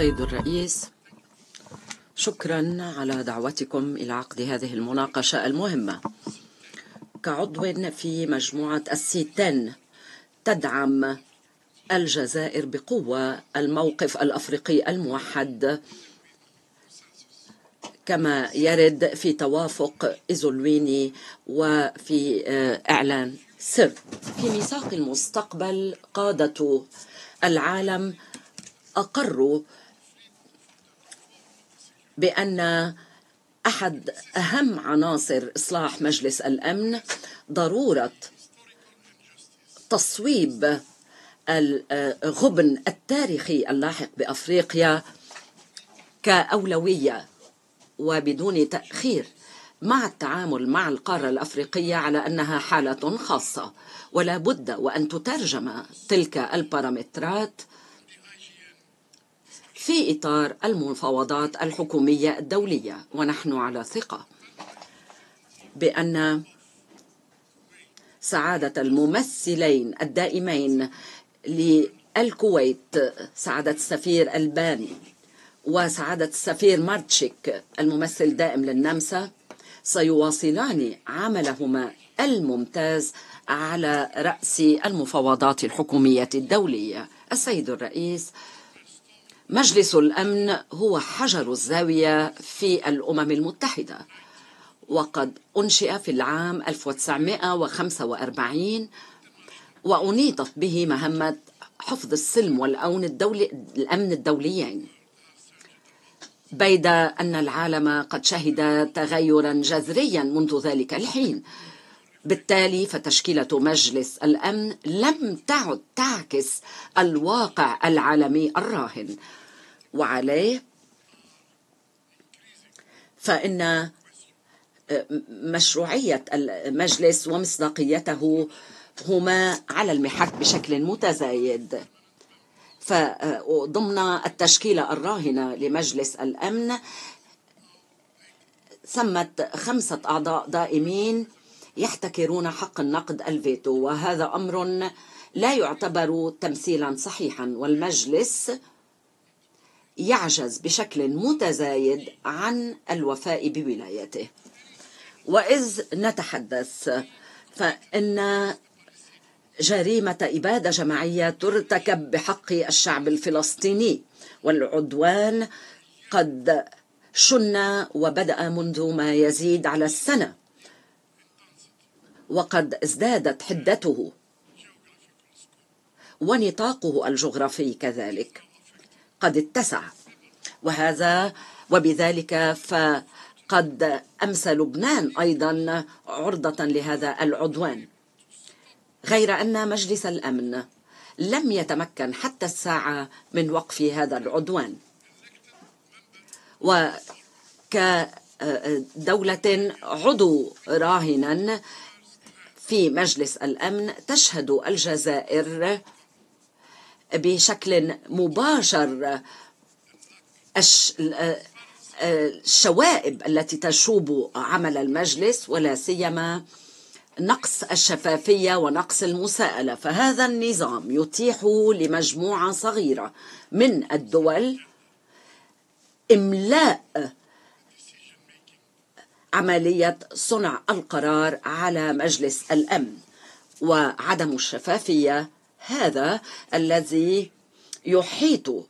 السيد الرئيس. شكرا على دعوتكم إلى عقد هذه المناقشة المهمة. كعضو في مجموعة السيتن تدعم الجزائر بقوة الموقف الأفريقي الموحد. كما يرد في توافق إيزولويني وفي إعلان سر. في ميثاق المستقبل قادة العالم أقروا بأن أحد أهم عناصر إصلاح مجلس الأمن ضرورة تصويب الغبن التاريخي اللاحق بأفريقيا كأولوية وبدون تأخير مع التعامل مع القارة الأفريقية على أنها حالة خاصة. ولا بد وأن تترجم تلك البارامترات في إطار المفاوضات الحكومية الدولية ونحن على ثقة بأن سعادة الممثلين الدائمين للكويت سعادة السفير ألباني وسعادة السفير مارتشيك الممثل الدائم للنمسا سيواصلان عملهما الممتاز على رأس المفاوضات الحكومية الدولية. السيد الرئيس مجلس الأمن هو حجر الزاوية في الأمم المتحدة. وقد أنشئ في العام 1945 وأنيطت به مهمة حفظ السلم والأمن الدولي الأمن الدوليين. بيد أن العالم قد شهد تغيرا جذريا منذ ذلك الحين. بالتالي فتشكيلة مجلس الأمن لم تعد تعكس الواقع العالمي الراهن. وعليه. فإن آه، مشروعية المجلس ومصداقيته هما على المحك بشكل متزايد. فضمن التشكيلة الراهنة لمجلس الأمن ثمت خمسة أعضاء دائمين يحتكرون حق النقد الفيتو وهذا أمر لا يعتبر تمثيلا صحيحا والمجلس يعجز بشكل متزايد عن الوفاء بولايته. وإذ نتحدث فإن جريمة إبادة جماعية ترتكب بحق الشعب الفلسطيني والعدوان قد شن وبدأ منذ ما يزيد على السنة وقد ازدادت حدته ونطاقه الجغرافي كذلك. قد اتسع. وهذا وبذلك فقد أمس لبنان أيضا عرضة لهذا العدوان. غير أن مجلس الأمن لم يتمكن حتى الساعة من وقف هذا العدوان. وكدولة عضو راهنا في مجلس الأمن تشهد الجزائر بشكل مباشر الشوائب التي تشوب عمل المجلس ولا سيما نقص الشفافية ونقص المساءلة. فهذا النظام يتيح لمجموعة صغيرة من الدول إملاء عملية صنع القرار على مجلس الأمن وعدم الشفافية هذا الذي يحيط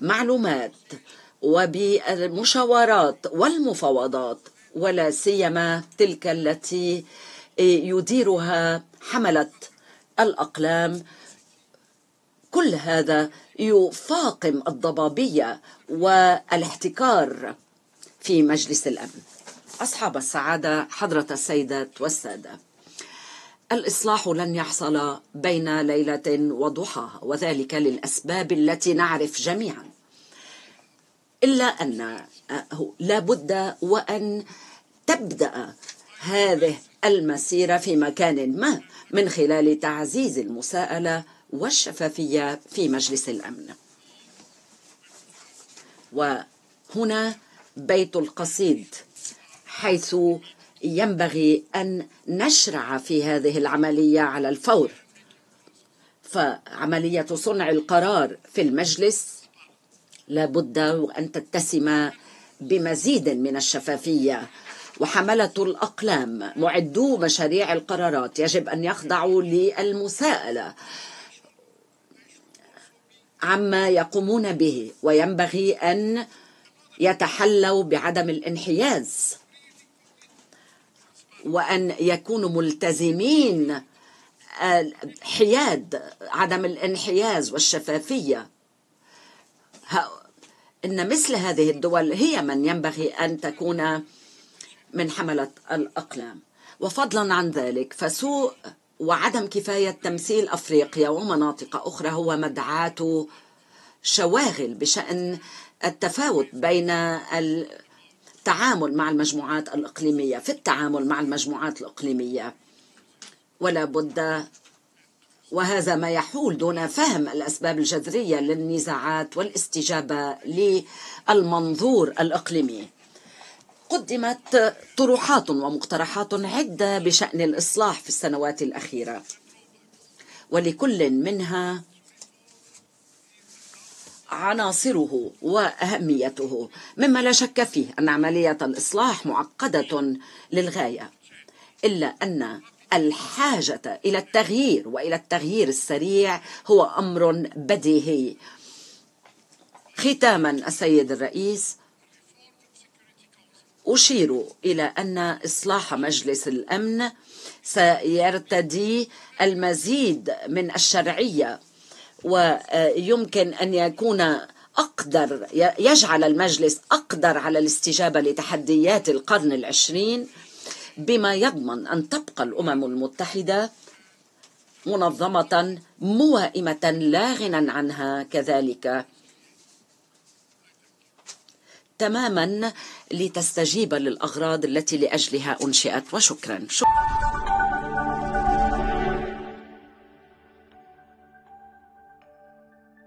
بالمعلومات وبالمشاورات والمفاوضات ولا سيما تلك التي يديرها حملة الأقلام. كل هذا يفاقم الضبابية والاحتكار في مجلس الأمن. أصحاب السعادة حضرة السيدات والسادة. الإصلاح لن يحصل بين ليلة وضحاها وذلك للأسباب التي نعرف جميعا. إلا أن لا بد وأن تبدأ هذه المسيرة في مكان ما من خلال تعزيز المساءلة والشفافية في مجلس الأمن. وهنا بيت القصيد حيث ينبغي أن نشرع في هذه العملية على الفور. فعملية صنع القرار في المجلس لابد أن تتسم بمزيد من الشفافية. وحملة الأقلام معدو مشاريع القرارات يجب أن يخضعوا للمساءلة. عما يقومون به وينبغي أن يتحلوا بعدم الانحياز. وأن يكونوا ملتزمين الحياد عدم الانحياز والشفافية. إن مثل هذه الدول هي من ينبغي أن تكون من حملة الأقلام. وفضلا عن ذلك فسوء وعدم كفاية تمثيل أفريقيا ومناطق أخرى هو مدعاة شواغل بشأن التفاوت بين التعامل مع المجموعات الإقليمية في التعامل مع المجموعات الإقليمية. ولا بد وهذا ما يحول دون فهم الأسباب الجذرية للنزاعات والاستجابة للمنظور الإقليمي. قدمت طروحات ومقترحات عدة بشأن الإصلاح في السنوات الأخيرة. ولكل منها عناصره وأهميته مما لا شك فيه أن عملية الإصلاح معقدة للغاية إلا أن الحاجة إلى التغيير وإلى التغيير السريع هو أمر بديهي. ختاما السيد الرئيس أشير إلى أن إصلاح مجلس الأمن سيرتدي المزيد من الشرعية ويمكن أن يكون أقدر يجعل المجلس أقدر على الاستجابة لتحديات القرن العشرين بما يضمن أن تبقى الأمم المتحدة منظمة موائمة لا غنى عنها كذلك تماما لتستجيب للأغراض التي لأجلها أنشئت وشكرا, شكرا.